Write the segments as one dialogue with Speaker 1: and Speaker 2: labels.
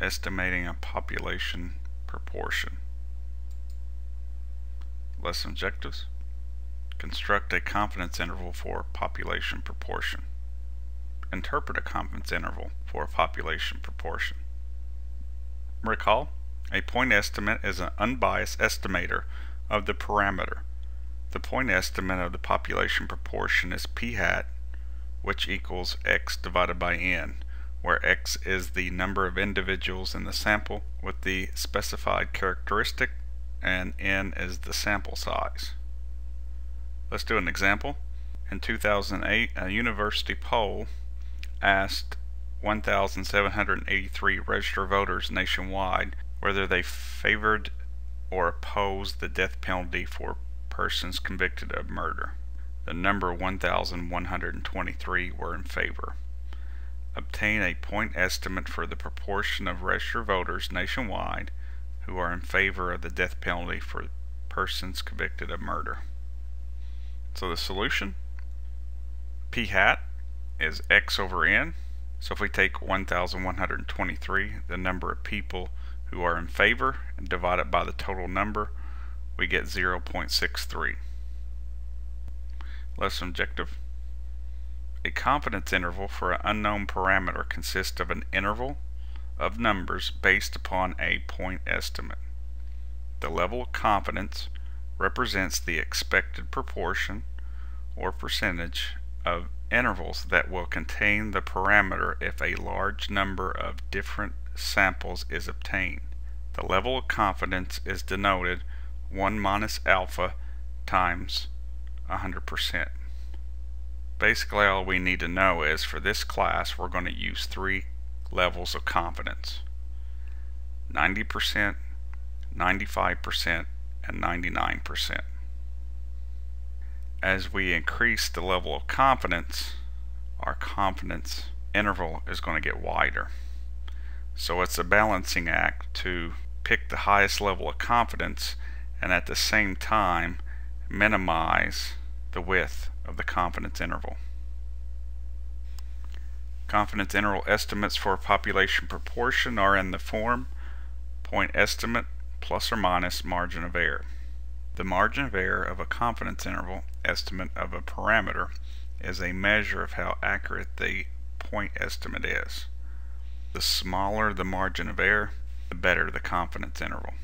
Speaker 1: estimating a population proportion. Lesson objectives. Construct a confidence interval for population proportion. Interpret a confidence interval for a population proportion. Recall, a point estimate is an unbiased estimator of the parameter. The point estimate of the population proportion is p hat, which equals x divided by n, where x is the number of individuals in the sample with the specified characteristic and n is the sample size. Let's do an example. In 2008, a university poll asked 1,783 registered voters nationwide whether they favored or opposed the death penalty for persons convicted of murder. The number 1,123 were in favor. Obtain a point estimate for the proportion of registered voters nationwide who are in favor of the death penalty for persons convicted of murder. So the solution, p hat is x over n. So if we take 1,123, the number of people who are in favor, and divide it by the total number, we get 0.63. Lesson objective. A confidence interval for an unknown parameter consists of an interval of numbers based upon a point estimate. The level of confidence represents the expected proportion or percentage of intervals that will contain the parameter if a large number of different samples is obtained. The level of confidence is denoted 1 minus alpha times 100%. Basically all we need to know is for this class we're going to use three levels of confidence. 90%, 95%, and 99%. As we increase the level of confidence, our confidence interval is going to get wider. So it's a balancing act to pick the highest level of confidence and at the same time minimize the width of the confidence interval. Confidence interval estimates for population proportion are in the form point estimate plus or minus margin of error. The margin of error of a confidence interval estimate of a parameter is a measure of how accurate the point estimate is. The smaller the margin of error, the better the confidence interval.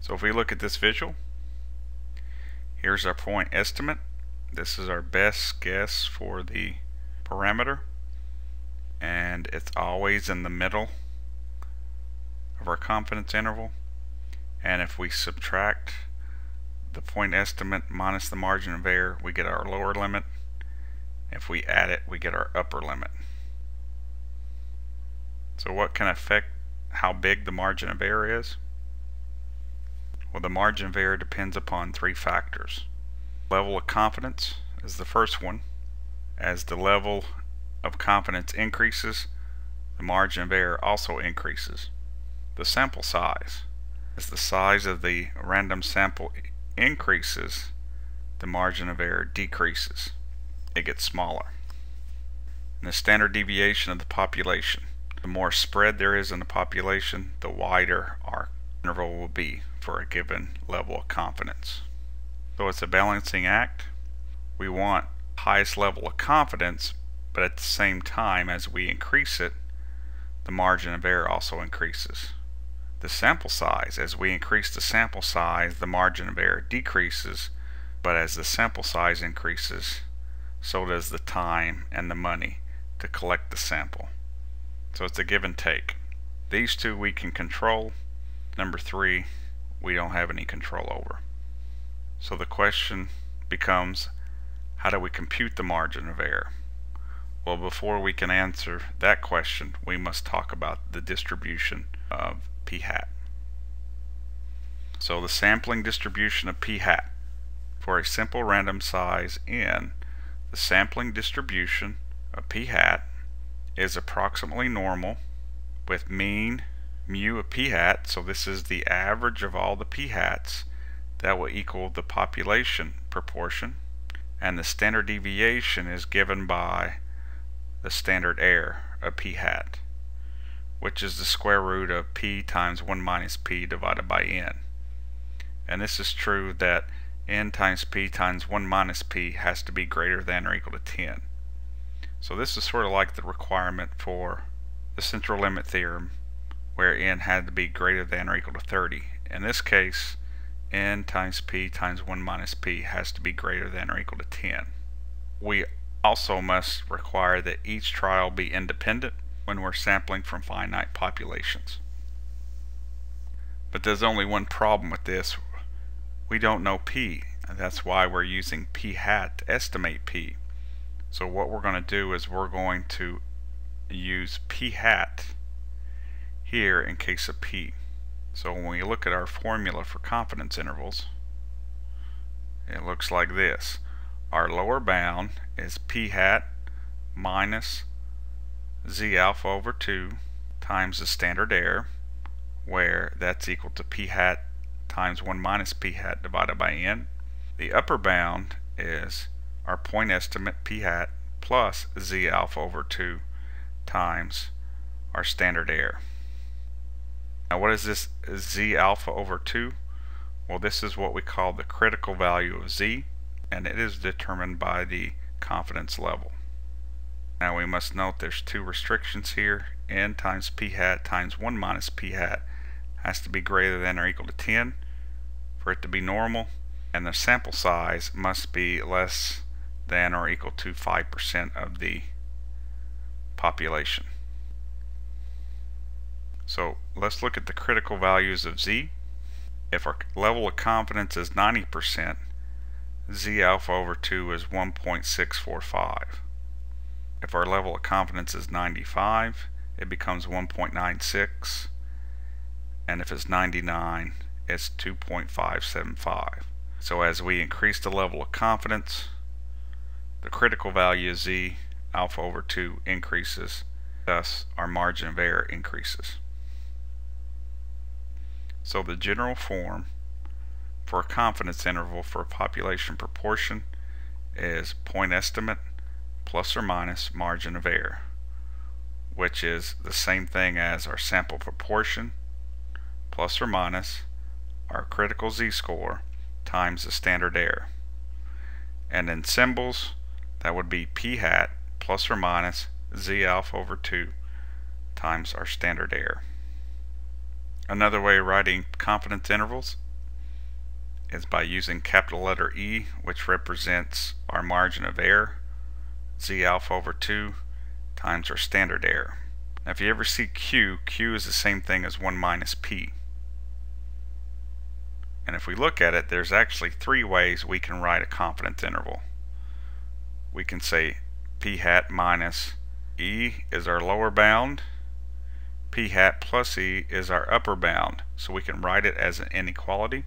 Speaker 1: So if we look at this visual, here's our point estimate. This is our best guess for the parameter. And it's always in the middle of our confidence interval. And if we subtract the point estimate minus the margin of error we get our lower limit. If we add it we get our upper limit. So what can affect how big the margin of error is well the margin of error depends upon three factors level of confidence is the first one as the level of confidence increases, the margin of error also increases. The sample size. As the size of the random sample increases, the margin of error decreases. It gets smaller. And the standard deviation of the population. The more spread there is in the population, the wider our interval will be for a given level of confidence. So it's a balancing act. We want highest level of confidence, but at the same time as we increase it, the margin of error also increases. The sample size, as we increase the sample size, the margin of error decreases, but as the sample size increases, so does the time and the money to collect the sample. So it's a give and take. These two we can control. Number three, we don't have any control over. So the question becomes, how do we compute the margin of error? Well, before we can answer that question, we must talk about the distribution of p hat. So the sampling distribution of p hat. For a simple random size n, the sampling distribution of p hat is approximately normal with mean mu of p hat, so this is the average of all the p hats, that will equal the population proportion and the standard deviation is given by the standard error of p hat which is the square root of p times 1 minus p divided by n. And this is true that n times p times 1 minus p has to be greater than or equal to 10. So this is sort of like the requirement for the central limit theorem where n had to be greater than or equal to 30. In this case, n times p times 1 minus p has to be greater than or equal to 10. We also must require that each trial be independent when we're sampling from finite populations. But there's only one problem with this. We don't know p, that's why we're using p hat to estimate p. So what we're going to do is we're going to use p hat here in case of p. So when we look at our formula for confidence intervals, it looks like this. Our lower bound is p hat minus z alpha over 2 times the standard error, where that's equal to p hat times 1 minus p hat divided by n. The upper bound is our point estimate p hat plus z alpha over 2 times our standard error. Now what is this z alpha over 2? Well this is what we call the critical value of z and it is determined by the confidence level. Now we must note there's two restrictions here. n times p hat times 1 minus p hat has to be greater than or equal to 10 for it to be normal and the sample size must be less than or equal to 5% of the population. So let's look at the critical values of z. If our level of confidence is 90%, z alpha over 2 is 1.645. If our level of confidence is 95, it becomes 1.96. And if it's 99, it's 2.575. So as we increase the level of confidence, the critical value of z alpha over 2 increases, thus our margin of error increases. So the general form for a confidence interval for a population proportion is point estimate plus or minus margin of error, which is the same thing as our sample proportion plus or minus our critical z-score times the standard error. And in symbols, that would be p hat plus or minus z alpha over 2 times our standard error. Another way of writing confidence intervals is by using capital letter E, which represents our margin of error, z alpha over 2 times our standard error. Now if you ever see Q, Q is the same thing as 1 minus P. And if we look at it, there's actually three ways we can write a confidence interval. We can say P hat minus E is our lower bound, p hat plus e is our upper bound. So we can write it as an inequality.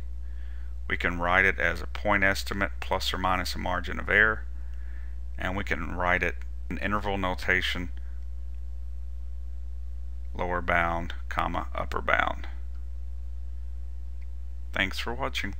Speaker 1: We can write it as a point estimate plus or minus a margin of error. And we can write it in interval notation lower bound, comma, upper bound. Thanks for watching.